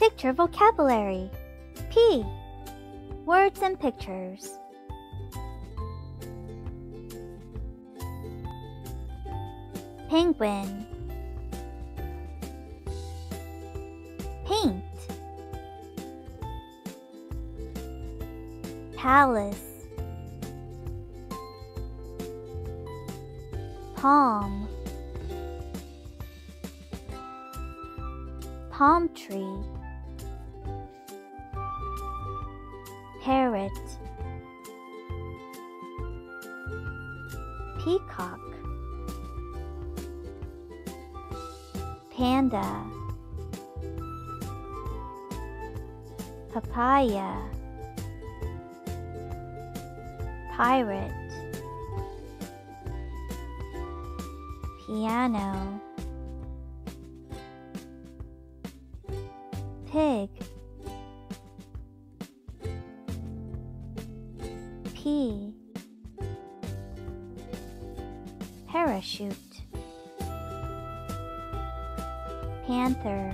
Picture vocabulary. P. Words and pictures. Penguin. Paint. Palace. Palm. Palm tree. Parrot. Peacock. Panda. Papaya. Pirate. Piano. Pig. P. Parachute. Panther.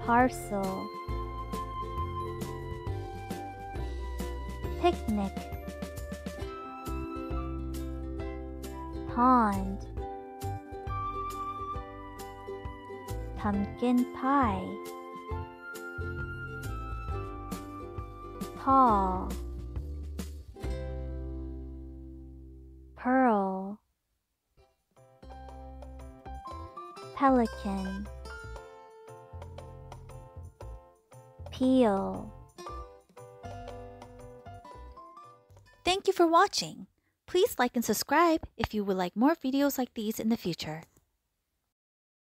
Parcel. Picnic. Pond. Pumpkin pie. Paw. Pearl. Pelican. Peel. Thank you for watching. Please like and subscribe if you would like more videos like these in the future.